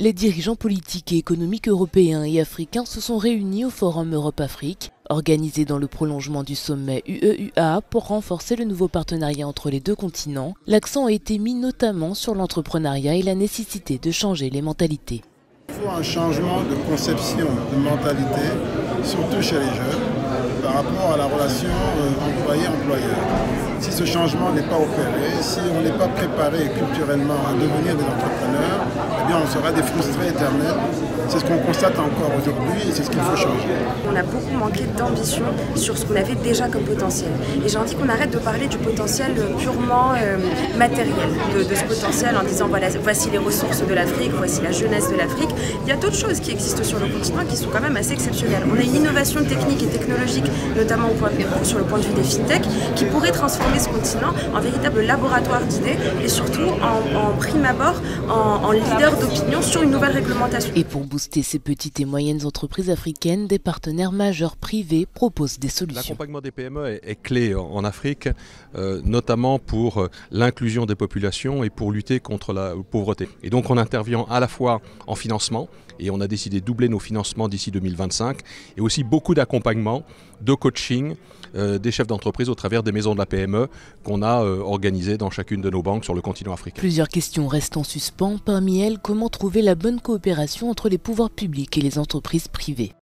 Les dirigeants politiques et économiques européens et africains se sont réunis au Forum Europe-Afrique, organisé dans le prolongement du sommet UEUA pour renforcer le nouveau partenariat entre les deux continents. L'accent a été mis notamment sur l'entrepreneuriat et la nécessité de changer les mentalités. Il faut un changement de conception, de mentalité, surtout chez les jeunes, par rapport à la relation euh, employé-employeur. Si ce changement n'est pas opéré, si on n'est pas préparé culturellement à devenir des entrepreneurs, on sera des frustrés éternels. C'est ce qu'on constate encore aujourd'hui et c'est ce qu'il faut changer. On a beaucoup manqué d'ambition sur ce qu'on avait déjà comme potentiel. Et j'ai envie qu'on arrête de parler du potentiel purement euh, matériel, de, de, ce potentiel en disant voilà, voici les ressources de l'Afrique, voici la jeunesse de l'Afrique. Il y a d'autres choses qui existent sur le continent qui sont quand même assez exceptionnelles. On a une innovation technique et technologique, notamment au point, sur le point de vue des fintech, qui pourrait transformer ce continent en véritable laboratoire d'idées et surtout en, prime abord en, en leader d'opinion sur une nouvelle réglementation. Et pour booster ces petites et moyennes entreprises africaines, des partenaires majeurs privés proposent des solutions. L'accompagnement des PME est, est, clé en Afrique, euh, notamment pour euh, l'inclusion des populations et pour lutter contre la pauvreté. Et donc on intervient à la fois en financement, et on a décidé de doubler nos financements d'ici 2025, et aussi beaucoup d'accompagnement, de coaching des chefs d'entreprise au travers des maisons de la PME qu'on a euh, organisées dans chacune de nos banques sur le continent africain. Plusieurs questions restent en suspens, parmi elles comment trouver la bonne coopération entre les pouvoirs publics et les entreprises privées?